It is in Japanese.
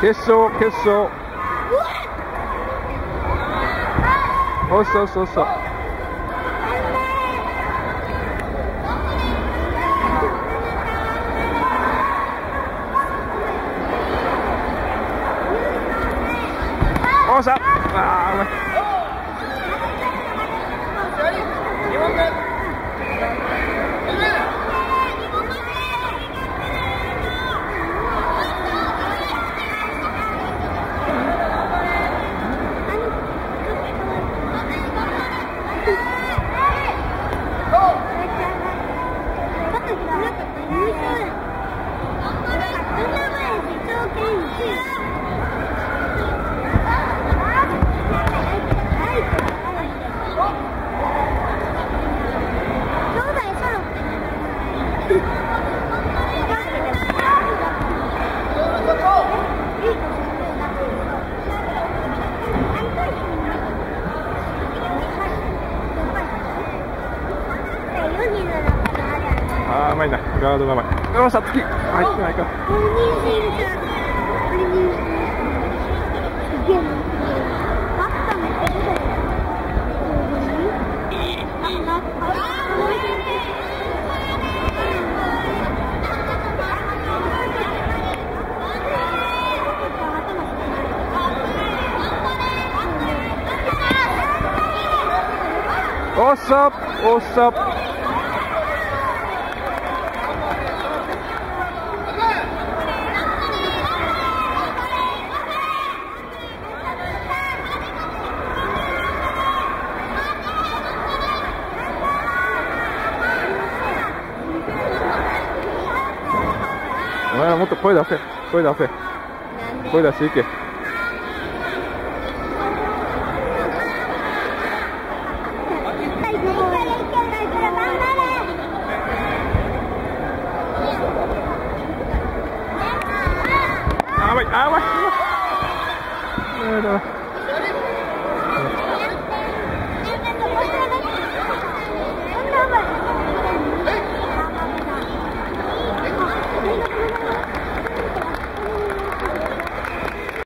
決勝決勝。おっしゃおっしゃおっしゃあーうまいあーうまいな。ガードがうまいよっしゃ次入ってないか おっしゃおっしゃお前らもっと声出せ声出せ声出していけ agua, agua. Pero...